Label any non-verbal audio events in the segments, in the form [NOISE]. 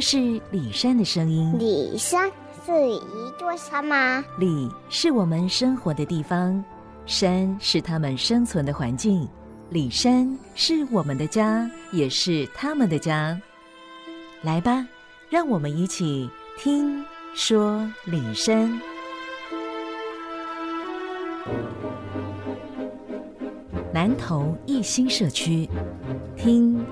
是里山的声音。里山是一座山吗？里是我们生活的地方，山是他们生存的环境。里山是我们的家，也是他们的家。来吧，让我们一起听说里山。南投一心社区，听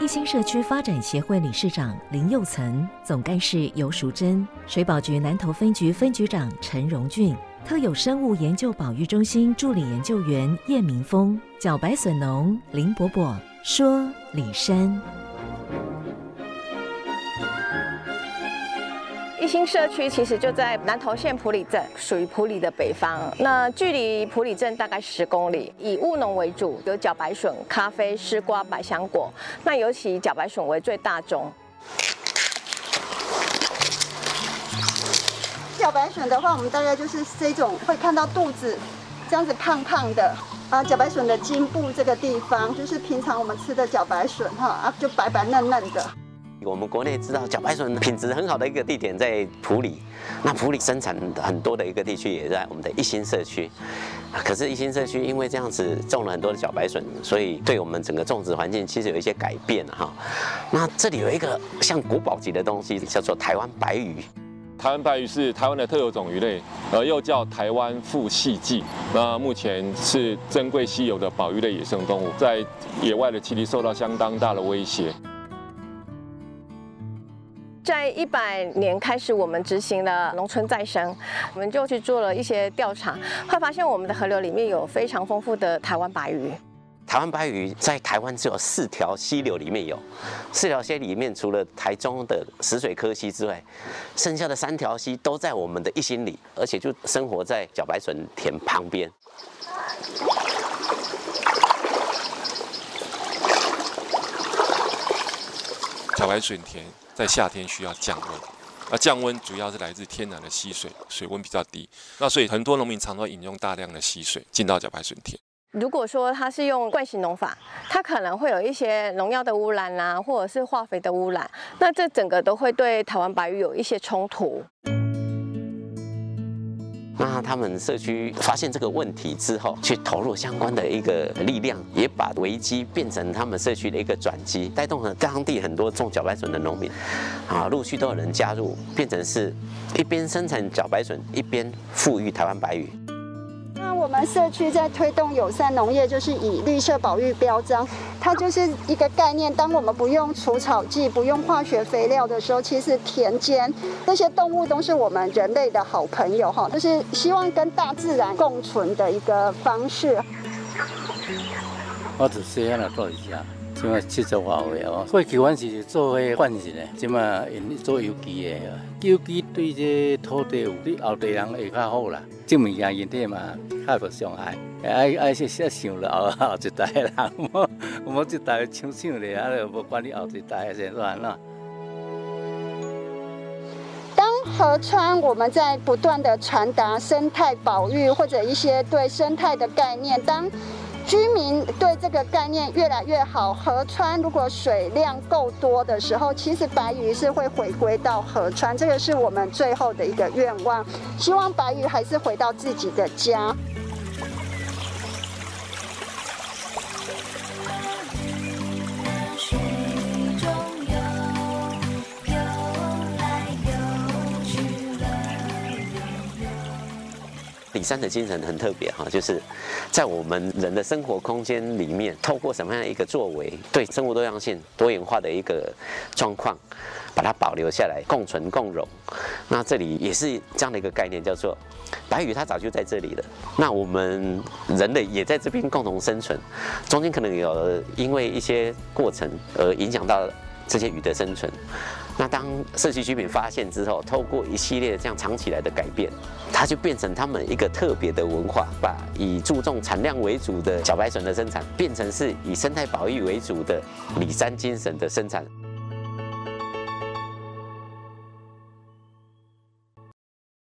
一心社区发展协会理事长林佑岑、总干事尤淑珍、水保局南投分局分局长陈荣俊、特有生物研究保育中心助理研究员叶明峰、茭白笋农林伯伯说：“李山。”新社区其实就在南投县埔里镇，属于埔里的北方。那距离埔里镇大概十公里，以务农为主，有茭白笋、咖啡、丝瓜、百香果。那尤其茭白笋为最大宗。茭白笋的话，我们大概就是这种会看到肚子这样子胖胖的啊。茭白笋的茎部这个地方，就是平常我们吃的茭白笋哈啊，就白白嫩嫩的。我们国内知道茭白笋品质很好的一个地点在埔里，那埔里生产很多的一个地区也在我们的一心社区。可是，一心社区因为这样子种了很多的茭白笋，所以对我们整个种植环境其实有一些改变哈。那这里有一个像国宝级的东西，叫做台湾白鱼。台湾白鱼是台湾的特有种鱼类，而又叫台湾富细鲫。那目前是珍贵稀有的保育类野生动物，在野外的栖地受到相当大的威胁。在一百年开始，我们执行了农村再生，我们就去做了一些调查，会发现我们的河流里面有非常丰富的台湾白鱼。台湾白鱼在台湾只有四条溪流里面有，四条溪里面除了台中的石水科溪之外，剩下的三条溪都在我们的一心里，而且就生活在茭白笋田旁边。茭白笋田。在夏天需要降温，而降温主要是来自天然的溪水，水温比较低，那所以很多农民常常饮用大量的溪水进到茭白笋田。如果说它是用惯性农法，它可能会有一些农药的污染啦，或者是化肥的污染，那这整个都会对台湾白玉有一些冲突。那他们社区发现这个问题之后，去投入相关的一个力量，也把危机变成他们社区的一个转机，带动了当地很多种茭白笋的农民，啊，陆续都有人加入，变成是一边生产茭白笋，一边富裕台湾白鱼。我们社区在推动友善农业，就是以绿色保育标章，它就是一个概念。当我们不用除草剂、不用化学肥料的时候，其实田间这些动物都是我们人类的好朋友哈，就是希望跟大自然共存的一个方式。我只是要来做一下。即嘛七十外岁哦，过去阮是做迄换型的，即嘛用做有机的，有机对这土地有对后代人会较好啦。这物件人体嘛较无伤害，爱爱是说想了后 [LAUGHS] 后一代人，无无一代想想咧，啊，无管你后一代是安怎。当河川我们在不断的传达生态保育或者一些对生态的概念，当。居民对这个概念越来越好。河川如果水量够多的时候，其实白鱼是会回归到河川，这个是我们最后的一个愿望。希望白鱼还是回到自己的家。里山的精神很特别哈，就是在我们人的生活空间里面，透过什么样的一个作为，对生物多样性、多元化的一个状况，把它保留下来，共存共荣。那这里也是这样的一个概念，叫做白羽，它早就在这里了。那我们人类也在这边共同生存，中间可能有因为一些过程而影响到这些鱼的生存。那当社区居民发现之后，透过一系列这样藏起来的改变，它就变成他们一个特别的文化，把以注重产量为主的小白笋的生产，变成是以生态保育为主的里山精神的生产。